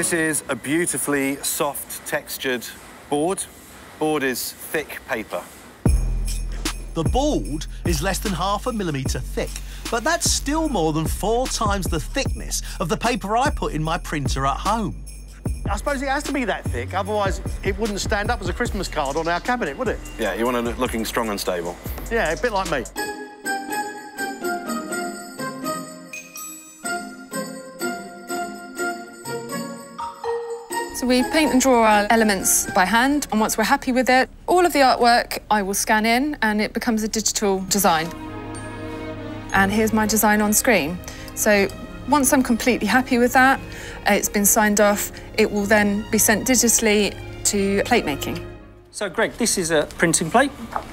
This is a beautifully soft textured board. Board is thick paper. The board is less than half a millimetre thick, but that's still more than four times the thickness of the paper I put in my printer at home. I suppose it has to be that thick, otherwise it wouldn't stand up as a Christmas card on our cabinet, would it? Yeah, you want it looking strong and stable. Yeah, a bit like me. So we paint and draw our elements by hand, and once we're happy with it, all of the artwork I will scan in and it becomes a digital design. And here's my design on screen. So once I'm completely happy with that, uh, it's been signed off, it will then be sent digitally to plate making. So Gregg, this is a printing plate,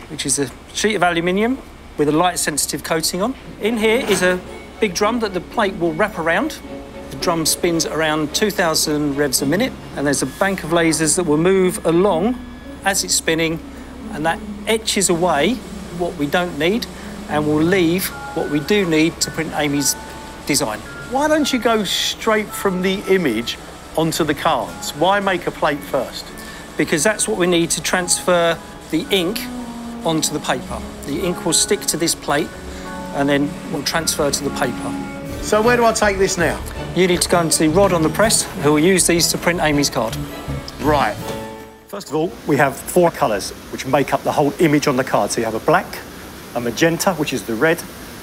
which is a sheet of aluminium with a light sensitive coating on. In here is a big drum that the plate will wrap around the drum spins around 2,000 revs a minute, and there's a bank of lasers that will move along as it's spinning, and that etches away what we don't need and will leave what we do need to print Amy's design. Why don't you go straight from the image onto the cards? Why make a plate first? Because that's what we need to transfer the ink onto the paper. The ink will stick to this plate and then will transfer to the paper. So where do I take this now? You need to go and see Rod on the press, who will use these to print Amy's card. Right. First of all, we have four colours which make up the whole image on the card. So you have a black, a magenta, which is the red,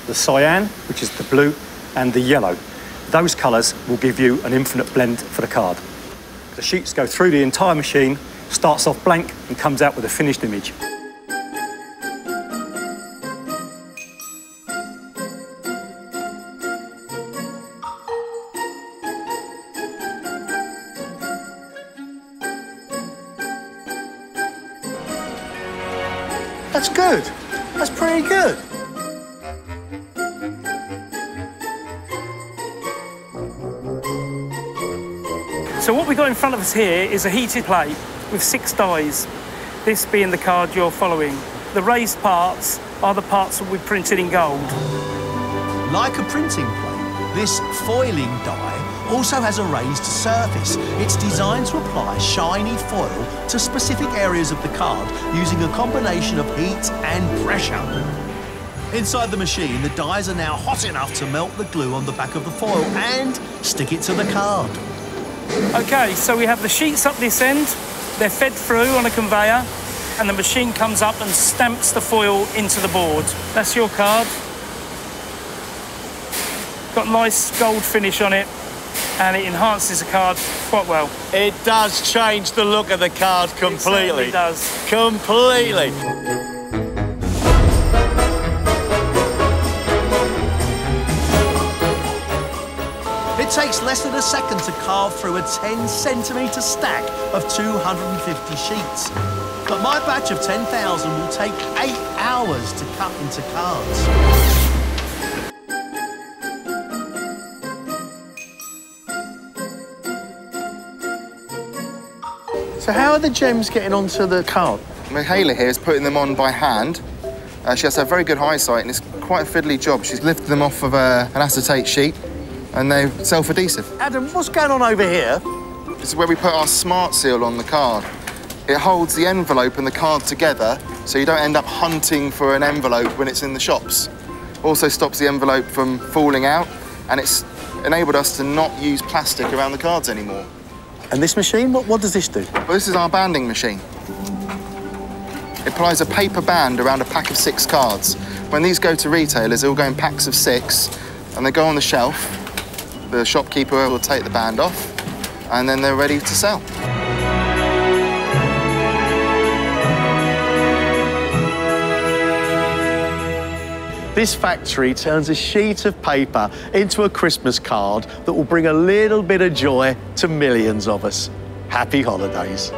the cyan, which is the blue, and the yellow. Those colours will give you an infinite blend for the card. The sheets go through the entire machine, starts off blank and comes out with a finished image. That's good. That's pretty good. So what we've got in front of us here is a heated plate with six dies, this being the card you're following. The raised parts are the parts that we've printed in gold. Like a printing plate, this foiling die also has a raised surface. It's designed to apply shiny foil to specific areas of the card using a combination of heat and pressure. Inside the machine, the dies are now hot enough to melt the glue on the back of the foil and stick it to the card. OK, so we have the sheets up this end. They're fed through on a conveyor and the machine comes up and stamps the foil into the board. That's your card. Got nice gold finish on it and it enhances the card quite well. It does change the look of the card completely. It does. Completely. It takes less than a second to carve through a 10 centimetre stack of 250 sheets. But my batch of 10,000 will take eight hours to cut into cards. So how are the gems getting onto the card? Michaela here is putting them on by hand. Uh, she has a very good eyesight and it's quite a fiddly job. She's lifted them off of uh, an acetate sheet and they're self-adhesive. Adam, what's going on over here? This is where we put our smart seal on the card. It holds the envelope and the card together so you don't end up hunting for an envelope when it's in the shops. Also stops the envelope from falling out and it's enabled us to not use plastic around the cards anymore. And this machine, what, what does this do? Well, this is our banding machine. It applies a paper band around a pack of six cards. When these go to retailers, they all go in packs of six, and they go on the shelf. The shopkeeper will take the band off, and then they're ready to sell. This factory turns a sheet of paper into a Christmas card that will bring a little bit of joy to millions of us. Happy holidays.